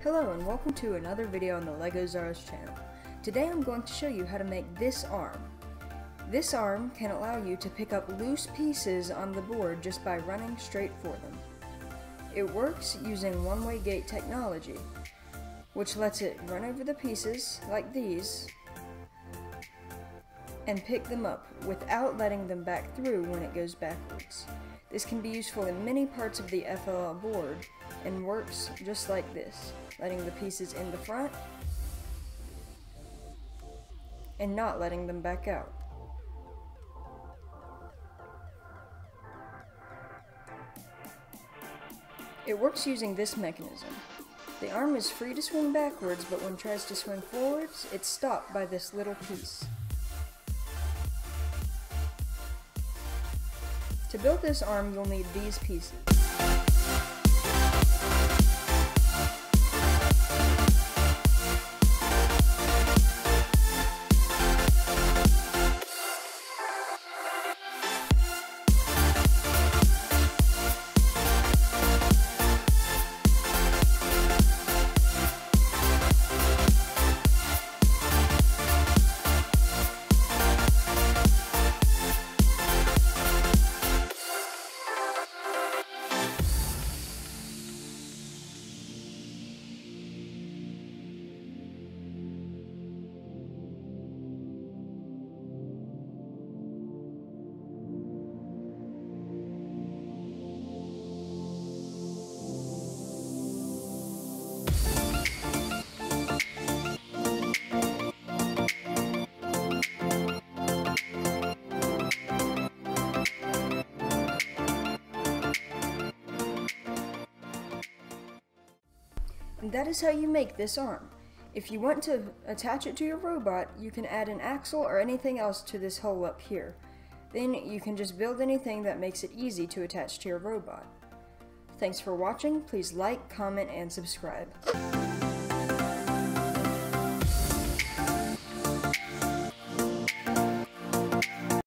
Hello and welcome to another video on the Legos R Us channel. Today I'm going to show you how to make this arm. This arm can allow you to pick up loose pieces on the board just by running straight for them. It works using one-way gate technology, which lets it run over the pieces, like these, and pick them up without letting them back through when it goes backwards. This can be useful in many parts of the FLL board and works just like this, letting the pieces in the front and not letting them back out. It works using this mechanism. The arm is free to swing backwards, but when tries to swing forwards, it's stopped by this little piece. To build this arm, you'll need these pieces. That is how you make this arm. If you want to attach it to your robot, you can add an axle or anything else to this hole up here. Then you can just build anything that makes it easy to attach to your robot. Thanks for watching, please like, comment, and subscribe.